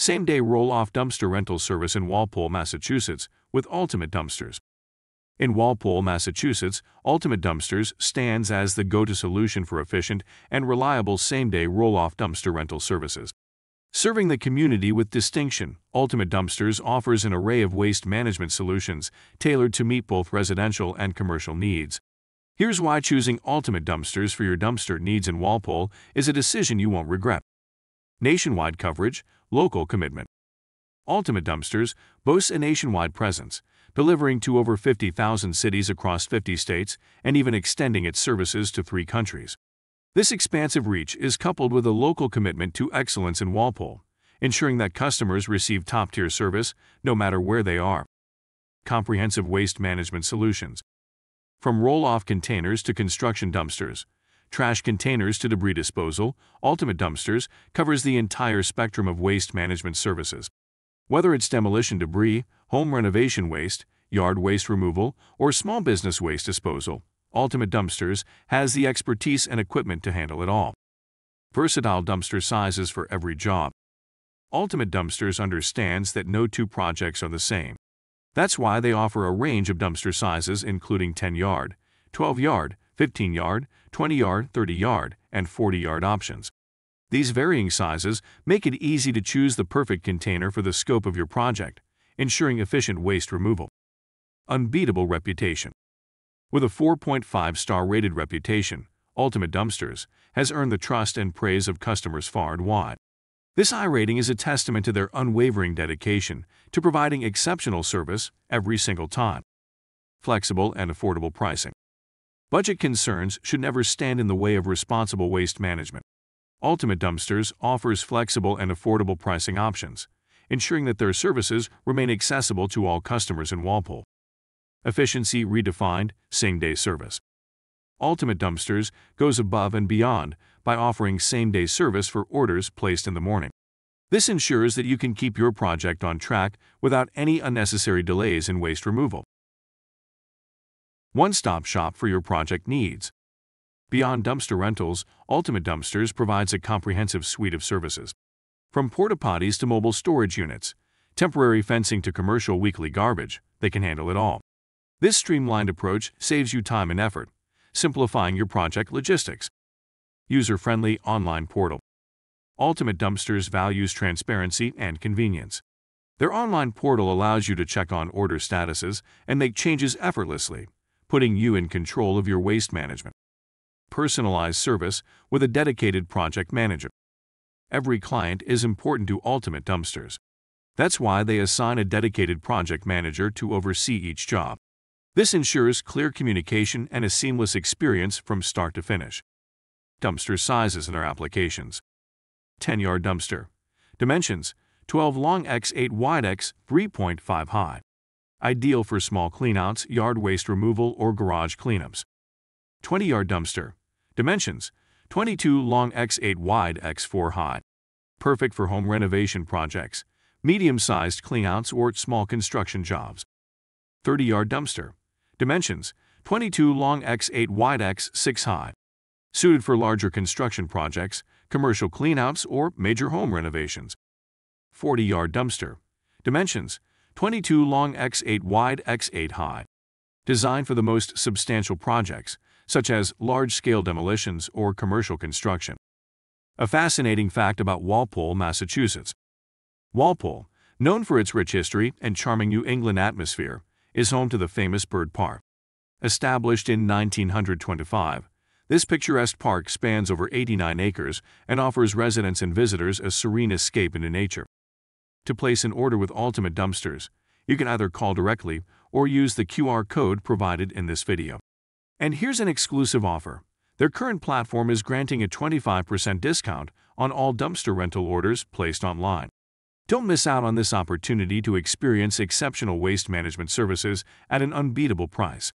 Same-day roll-off dumpster rental service in Walpole, Massachusetts with Ultimate Dumpsters. In Walpole, Massachusetts, Ultimate Dumpsters stands as the go-to solution for efficient and reliable same-day roll-off dumpster rental services. Serving the community with distinction, Ultimate Dumpsters offers an array of waste management solutions tailored to meet both residential and commercial needs. Here's why choosing Ultimate Dumpsters for your dumpster needs in Walpole is a decision you won't regret. Nationwide coverage, local commitment. Ultimate Dumpsters boasts a nationwide presence, delivering to over 50,000 cities across 50 states and even extending its services to three countries. This expansive reach is coupled with a local commitment to excellence in Walpole, ensuring that customers receive top-tier service no matter where they are. Comprehensive waste management solutions. From roll-off containers to construction dumpsters, trash containers to debris disposal, Ultimate Dumpsters covers the entire spectrum of waste management services. Whether it's demolition debris, home renovation waste, yard waste removal, or small business waste disposal, Ultimate Dumpsters has the expertise and equipment to handle it all. Versatile dumpster sizes for every job. Ultimate Dumpsters understands that no two projects are the same. That's why they offer a range of dumpster sizes including 10 yard, 12 yard, 15 yard, 20 yard, 30 yard, and 40 yard options. These varying sizes make it easy to choose the perfect container for the scope of your project, ensuring efficient waste removal. Unbeatable reputation. With a 4.5 star rated reputation, Ultimate Dumpsters has earned the trust and praise of customers far and wide. This high rating is a testament to their unwavering dedication to providing exceptional service every single time. Flexible and affordable pricing. Budget concerns should never stand in the way of responsible waste management. Ultimate Dumpsters offers flexible and affordable pricing options, ensuring that their services remain accessible to all customers in Walpole. Efficiency redefined, same-day service. Ultimate Dumpsters goes above and beyond by offering same-day service for orders placed in the morning. This ensures that you can keep your project on track without any unnecessary delays in waste removal one-stop shop for your project needs. Beyond dumpster rentals, Ultimate Dumpsters provides a comprehensive suite of services. From porta potties to mobile storage units, temporary fencing to commercial weekly garbage, they can handle it all. This streamlined approach saves you time and effort, simplifying your project logistics. User-friendly online portal. Ultimate Dumpsters values transparency and convenience. Their online portal allows you to check on order statuses and make changes effortlessly, putting you in control of your waste management. Personalized service with a dedicated project manager. Every client is important to Ultimate Dumpsters. That's why they assign a dedicated project manager to oversee each job. This ensures clear communication and a seamless experience from start to finish. Dumpster sizes and their applications. 10 yard dumpster. Dimensions 12 long x 8 wide x 3.5 high ideal for small cleanouts, yard waste removal, or garage cleanups. 20-yard dumpster. Dimensions 22 long x 8 wide x 4 high. Perfect for home renovation projects, medium-sized cleanouts, or small construction jobs. 30-yard dumpster. Dimensions 22 long x 8 wide x 6 high. Suited for larger construction projects, commercial cleanouts, or major home renovations. 40-yard dumpster. Dimensions 22 long x8 wide x8 high. Designed for the most substantial projects, such as large-scale demolitions or commercial construction. A fascinating fact about Walpole, Massachusetts. Walpole, known for its rich history and charming New England atmosphere, is home to the famous Bird Park. Established in 1925, this picturesque park spans over 89 acres and offers residents and visitors a serene escape into nature. To place an order with Ultimate Dumpsters, you can either call directly or use the QR code provided in this video. And here's an exclusive offer. Their current platform is granting a 25% discount on all dumpster rental orders placed online. Don't miss out on this opportunity to experience exceptional waste management services at an unbeatable price.